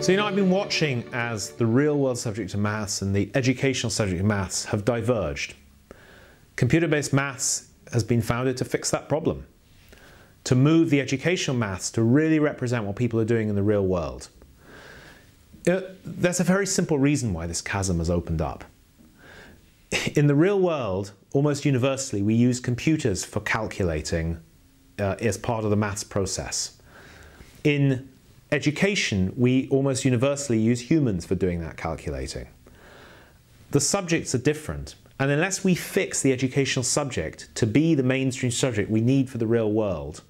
So, you know, I've been watching as the real world subject of maths and the educational subject of maths have diverged. Computer based maths has been founded to fix that problem, to move the educational maths to really represent what people are doing in the real world. There's a very simple reason why this chasm has opened up. In the real world, almost universally, we use computers for calculating uh, as part of the maths process. In education, we almost universally use humans for doing that calculating. The subjects are different, and unless we fix the educational subject to be the mainstream subject we need for the real world,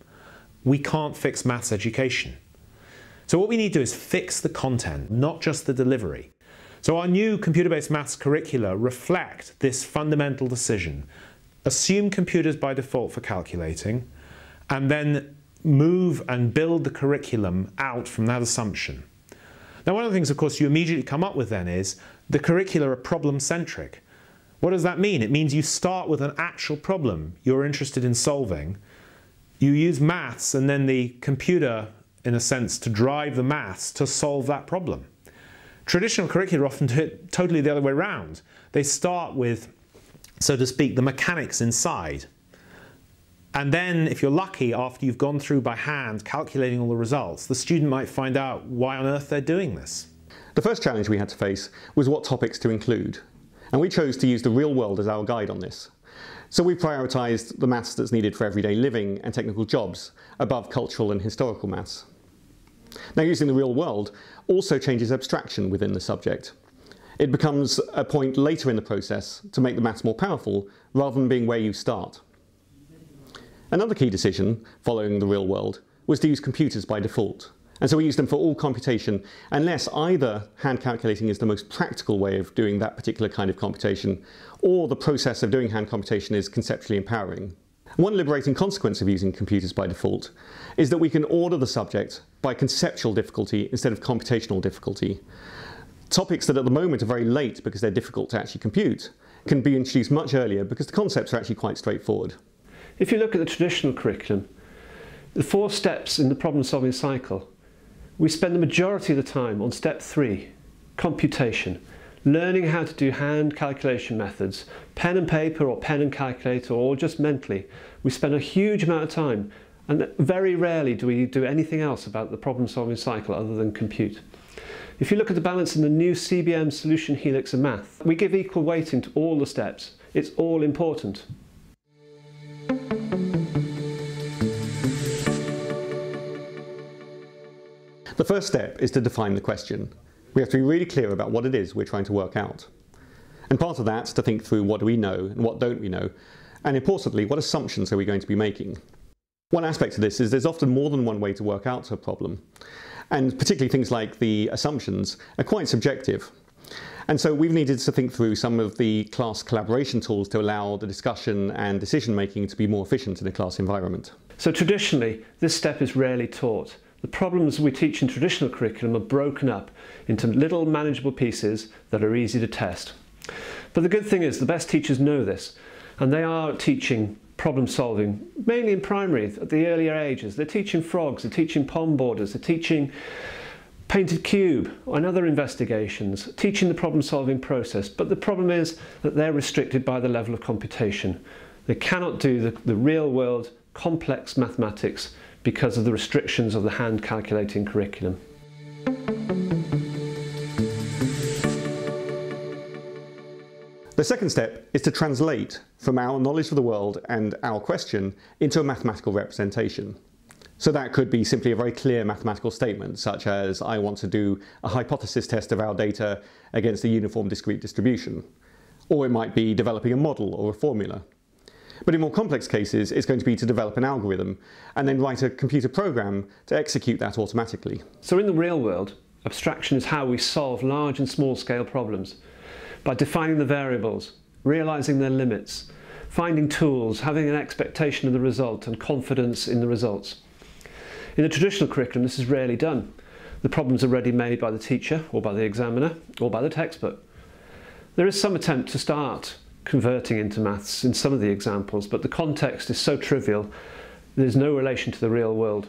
we can't fix maths education. So what we need to do is fix the content, not just the delivery. So our new computer-based maths curricula reflect this fundamental decision. Assume computers by default for calculating, and then move and build the curriculum out from that assumption. Now, one of the things, of course, you immediately come up with then is the curricula are problem-centric. What does that mean? It means you start with an actual problem you're interested in solving. You use maths and then the computer, in a sense, to drive the maths to solve that problem. Traditional curricula often do it totally the other way around. They start with, so to speak, the mechanics inside. And then, if you're lucky, after you've gone through by hand calculating all the results, the student might find out why on earth they're doing this. The first challenge we had to face was what topics to include. And we chose to use the real world as our guide on this. So we prioritised the maths that's needed for everyday living and technical jobs above cultural and historical maths. Now using the real world also changes abstraction within the subject. It becomes a point later in the process to make the maths more powerful rather than being where you start. Another key decision, following the real world, was to use computers by default. And so we use them for all computation, unless either hand calculating is the most practical way of doing that particular kind of computation, or the process of doing hand computation is conceptually empowering. One liberating consequence of using computers by default is that we can order the subject by conceptual difficulty instead of computational difficulty. Topics that at the moment are very late because they're difficult to actually compute can be introduced much earlier because the concepts are actually quite straightforward. If you look at the traditional curriculum, the four steps in the problem solving cycle, we spend the majority of the time on step three, computation, learning how to do hand calculation methods, pen and paper or pen and calculator or just mentally. We spend a huge amount of time and very rarely do we do anything else about the problem solving cycle other than compute. If you look at the balance in the new CBM solution helix of math, we give equal weighting to all the steps. It's all important. The first step is to define the question. We have to be really clear about what it is we're trying to work out. And part of that is to think through what do we know and what don't we know, and importantly, what assumptions are we going to be making. One aspect of this is there's often more than one way to work out a problem, and particularly things like the assumptions are quite subjective. And so we've needed to think through some of the class collaboration tools to allow the discussion and decision making to be more efficient in a class environment. So traditionally, this step is rarely taught. The problems we teach in traditional curriculum are broken up into little manageable pieces that are easy to test. But the good thing is the best teachers know this and they are teaching problem solving, mainly in primary at the earlier ages. They're teaching frogs, they're teaching pond borders, they're teaching painted cube and other investigations, teaching the problem solving process. But the problem is that they're restricted by the level of computation. They cannot do the, the real world complex mathematics because of the restrictions of the hand calculating curriculum. The second step is to translate from our knowledge of the world and our question into a mathematical representation. So that could be simply a very clear mathematical statement, such as I want to do a hypothesis test of our data against a uniform discrete distribution. Or it might be developing a model or a formula. But in more complex cases, it's going to be to develop an algorithm and then write a computer program to execute that automatically. So in the real world, abstraction is how we solve large and small scale problems by defining the variables, realizing their limits, finding tools, having an expectation of the result and confidence in the results. In the traditional curriculum, this is rarely done. The problems are ready made by the teacher or by the examiner or by the textbook. There is some attempt to start converting into maths in some of the examples, but the context is so trivial, there's no relation to the real world.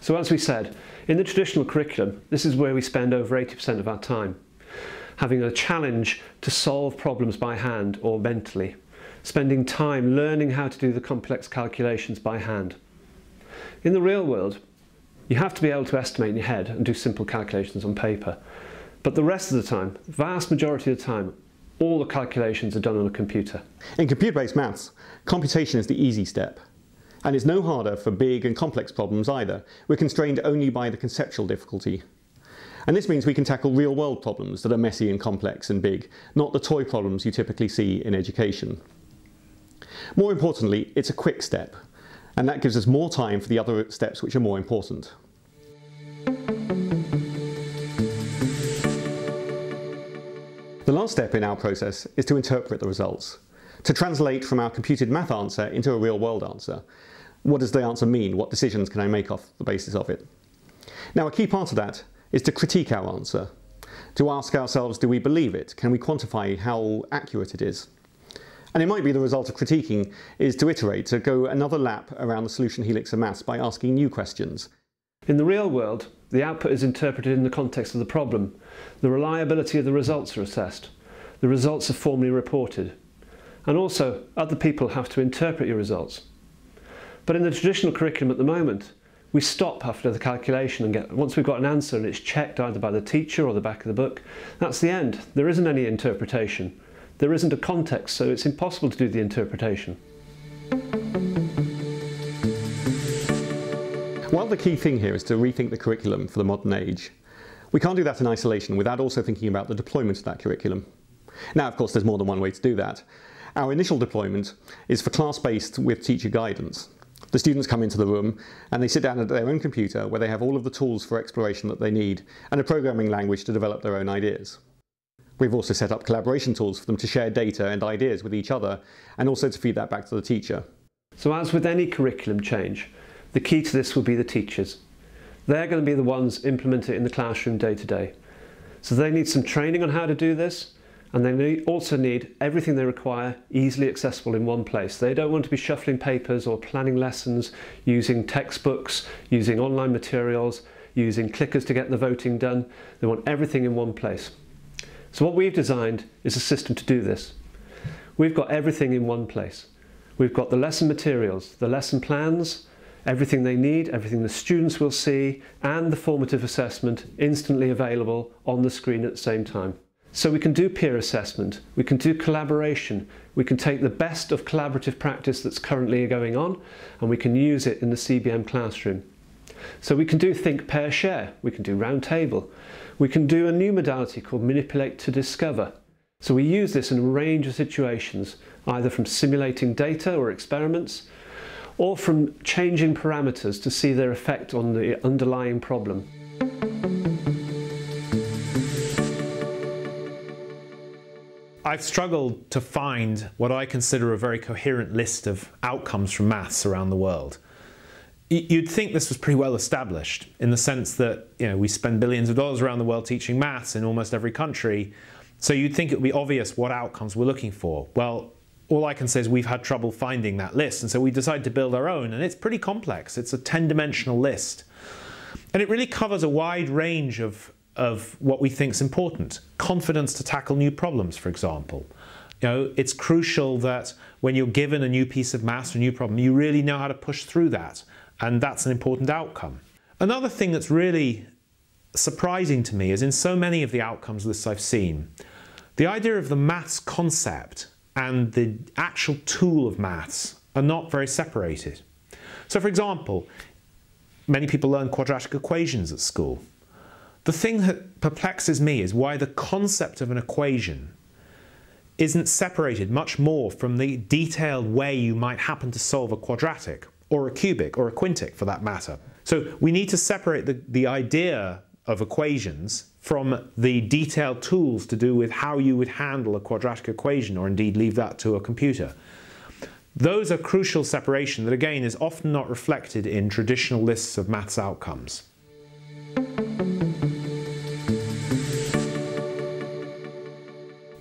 So as we said, in the traditional curriculum, this is where we spend over 80% of our time, having a challenge to solve problems by hand or mentally, spending time learning how to do the complex calculations by hand. In the real world, you have to be able to estimate in your head and do simple calculations on paper. But the rest of the time, the vast majority of the time, all the calculations are done on a computer. In computer-based maths, computation is the easy step. And it's no harder for big and complex problems either. We're constrained only by the conceptual difficulty. And this means we can tackle real-world problems that are messy and complex and big, not the toy problems you typically see in education. More importantly, it's a quick step, and that gives us more time for the other steps which are more important. The last step in our process is to interpret the results, to translate from our computed math answer into a real world answer. What does the answer mean? What decisions can I make off the basis of it? Now a key part of that is to critique our answer, to ask ourselves do we believe it? Can we quantify how accurate it is? And it might be the result of critiquing is to iterate, to go another lap around the solution helix of maths by asking new questions. In the real world, the output is interpreted in the context of the problem. The reliability of the results are assessed. The results are formally reported. And also, other people have to interpret your results. But in the traditional curriculum at the moment, we stop after the calculation and get, once we've got an answer and it's checked either by the teacher or the back of the book, that's the end. There isn't any interpretation. There isn't a context, so it's impossible to do the interpretation. The key thing here is to rethink the curriculum for the modern age, we can't do that in isolation without also thinking about the deployment of that curriculum. Now, of course, there's more than one way to do that. Our initial deployment is for class-based with teacher guidance. The students come into the room and they sit down at their own computer where they have all of the tools for exploration that they need and a programming language to develop their own ideas. We've also set up collaboration tools for them to share data and ideas with each other and also to feed that back to the teacher. So as with any curriculum change, the key to this will be the teachers. They're going to be the ones implement it in the classroom day to day. So they need some training on how to do this and they also need everything they require easily accessible in one place. They don't want to be shuffling papers or planning lessons using textbooks, using online materials, using clickers to get the voting done. They want everything in one place. So what we've designed is a system to do this. We've got everything in one place. We've got the lesson materials, the lesson plans, everything they need, everything the students will see, and the formative assessment instantly available on the screen at the same time. So we can do peer assessment, we can do collaboration, we can take the best of collaborative practice that's currently going on and we can use it in the CBM classroom. So we can do think, pair, share, we can do round table, we can do a new modality called manipulate to discover. So we use this in a range of situations, either from simulating data or experiments, or from changing parameters to see their effect on the underlying problem. I've struggled to find what I consider a very coherent list of outcomes from maths around the world. You'd think this was pretty well established in the sense that you know we spend billions of dollars around the world teaching maths in almost every country, so you'd think it would be obvious what outcomes we're looking for. Well, all I can say is we've had trouble finding that list, and so we decided to build our own, and it's pretty complex. It's a 10-dimensional list. And it really covers a wide range of, of what we think is important. Confidence to tackle new problems, for example. You know, it's crucial that when you're given a new piece of maths or a new problem, you really know how to push through that, and that's an important outcome. Another thing that's really surprising to me is in so many of the outcomes lists I've seen, the idea of the maths concept and the actual tool of maths are not very separated. So for example, many people learn quadratic equations at school. The thing that perplexes me is why the concept of an equation isn't separated much more from the detailed way you might happen to solve a quadratic or a cubic or a quintic for that matter. So we need to separate the, the idea of equations from the detailed tools to do with how you would handle a quadratic equation or indeed leave that to a computer. Those are crucial separation that again is often not reflected in traditional lists of maths outcomes.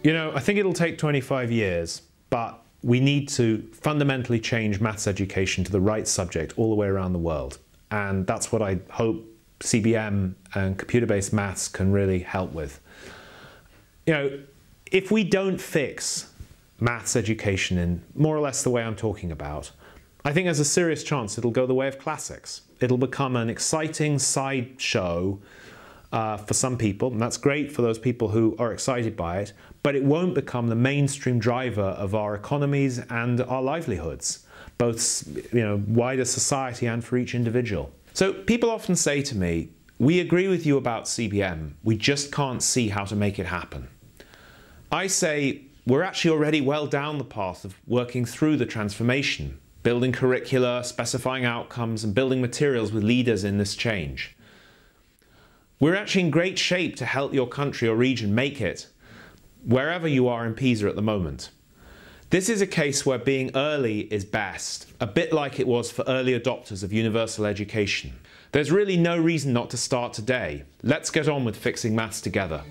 You know, I think it'll take 25 years, but we need to fundamentally change maths education to the right subject all the way around the world. And that's what I hope CBM and computer-based maths can really help with. You know, if we don't fix maths education in more or less the way I'm talking about, I think there's a serious chance it'll go the way of classics. It'll become an exciting sideshow uh, for some people, and that's great for those people who are excited by it, but it won't become the mainstream driver of our economies and our livelihoods, both you know, wider society and for each individual. So people often say to me, we agree with you about CBM, we just can't see how to make it happen. I say, we're actually already well down the path of working through the transformation, building curricula, specifying outcomes, and building materials with leaders in this change. We're actually in great shape to help your country or region make it, wherever you are in PISA at the moment. This is a case where being early is best, a bit like it was for early adopters of universal education. There's really no reason not to start today. Let's get on with fixing maths together.